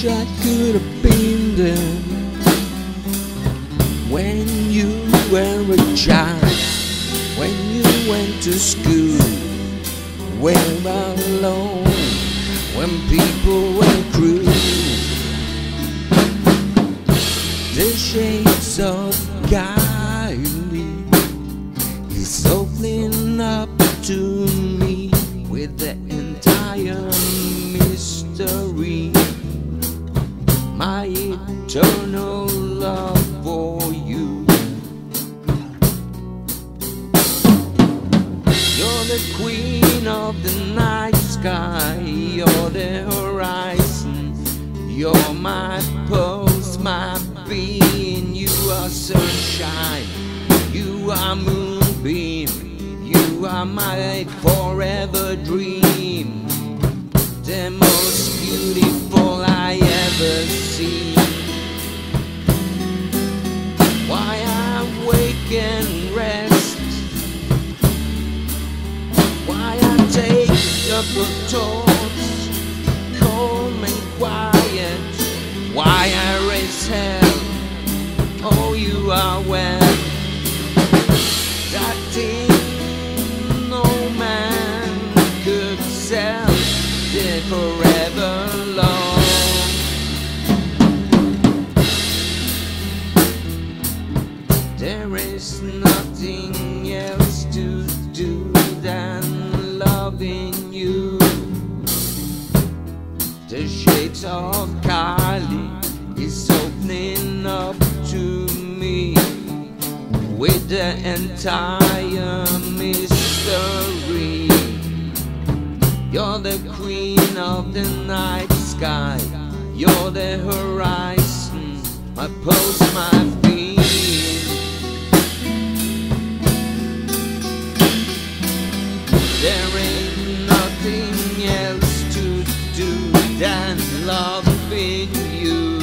should have been there when you were a child, when you went to school, were alone, when people were cruel. The shades of Kali is opening up to me with the My eternal love for you. You're the queen of the night sky, you're the horizon, you're my pulse, my being. You are sunshine, you are moonbeam, you are my forever dream, the most beautiful I ever seen. Why I wake and rest, why I take up a torch, calm and quiet, why I raise hell, oh you are well, that thing no man could sell, forever There is nothing else to do than loving you. The shades of Kali is opening up to me with the entire mystery. You're the queen of the night sky. You're the horizon. My pulse, my nothing else to do than loving you.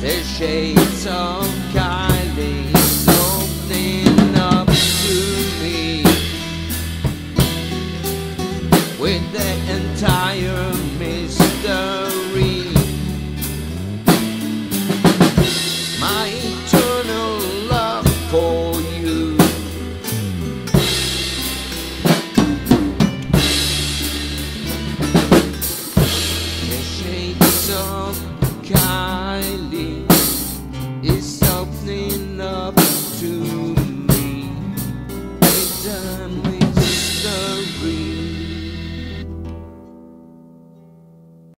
The shades of Kali opening up to me with the entire mystery. Of Kali